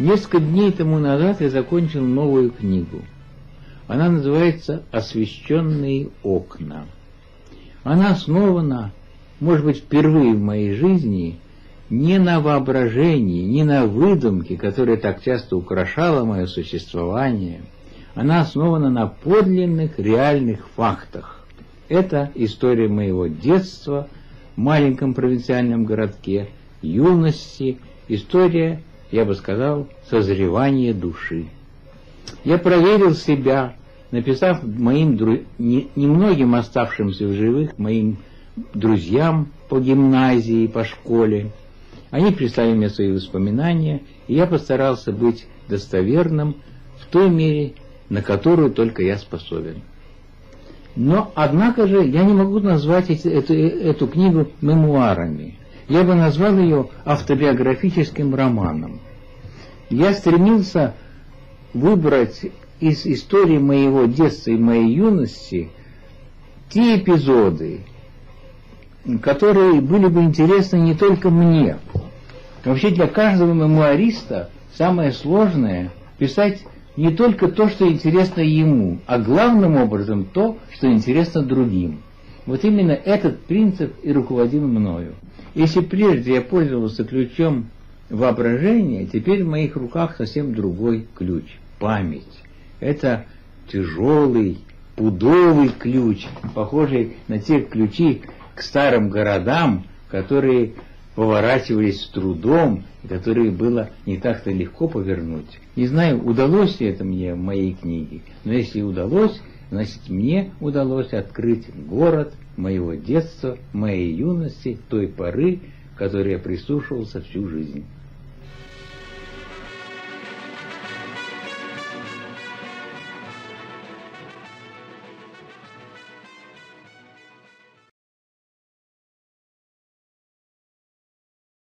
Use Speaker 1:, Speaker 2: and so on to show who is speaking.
Speaker 1: Несколько дней тому назад я закончил новую книгу. Она называется «Освещенные окна». Она основана, может быть, впервые в моей жизни, не на воображении, не на выдумке, которая так часто украшала мое существование. Она основана на подлинных реальных фактах. Это история моего детства в маленьком провинциальном городке, юности, история я бы сказал, созревание души. Я проверил себя, написав моим дру... немногим оставшимся в живых, моим друзьям по гимназии, по школе. Они прислали мне свои воспоминания, и я постарался быть достоверным в той мере, на которую только я способен. Но, однако же, я не могу назвать эти, эту, эту книгу мемуарами я бы назвал ее автобиографическим романом. Я стремился выбрать из истории моего детства и моей юности те эпизоды, которые были бы интересны не только мне. Вообще для каждого мемуариста самое сложное писать не только то, что интересно ему, а главным образом то, что интересно другим. Вот именно этот принцип и руководил мною. Если прежде я пользовался ключом воображения, теперь в моих руках совсем другой ключ – память. Это тяжелый, пудовый ключ, похожий на те ключи к старым городам, которые поворачивались с трудом, и которые было не так-то легко повернуть. Не знаю, удалось ли это мне в моей книге, но если удалось, значит мне удалось открыть город, моего детства, моей юности, той поры, которой я прислушивался всю жизнь.